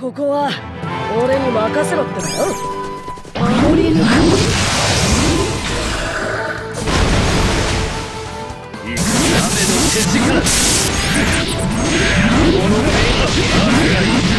ここは俺に任せろってだよ。守り抜く行く雨の手力この目が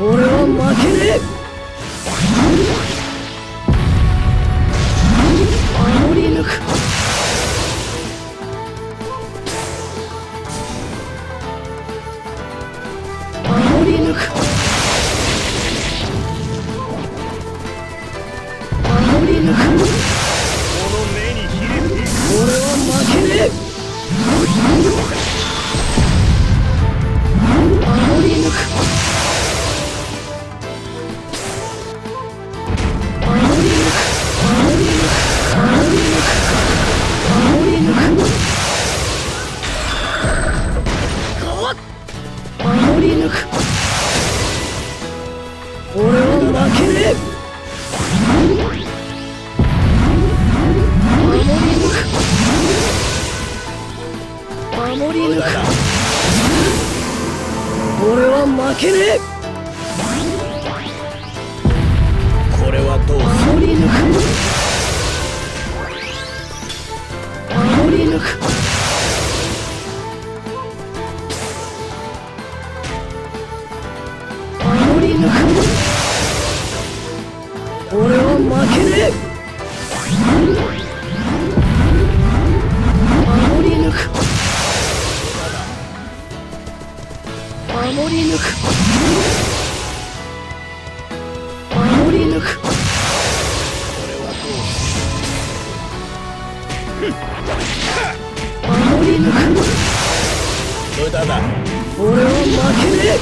俺は負けねえ。守り抜く守り抜く守り抜く守り抜く。俺は負けねえ。守り抜く。守り抜く。俺は負けねえ。俺は負けねえ守り抜く。守り抜く。守り抜く。守り抜く無駄だ。俺は負けねえ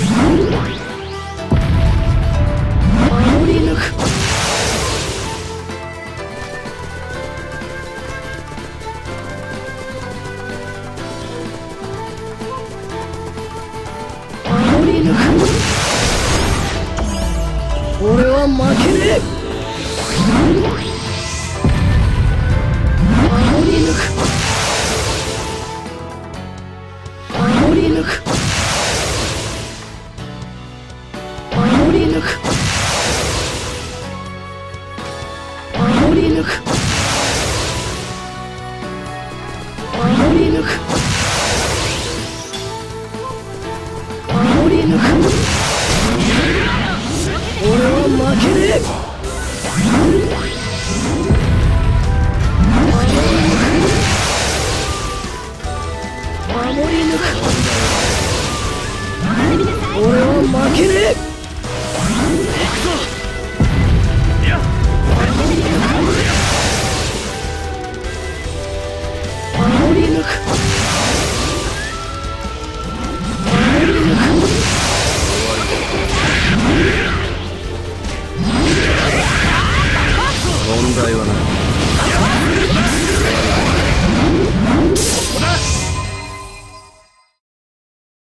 守り抜く守り抜く俺は負けねえ。り抜く守り抜く。守り抜く。俺は負けねえ守り抜く。俺は負けねえ。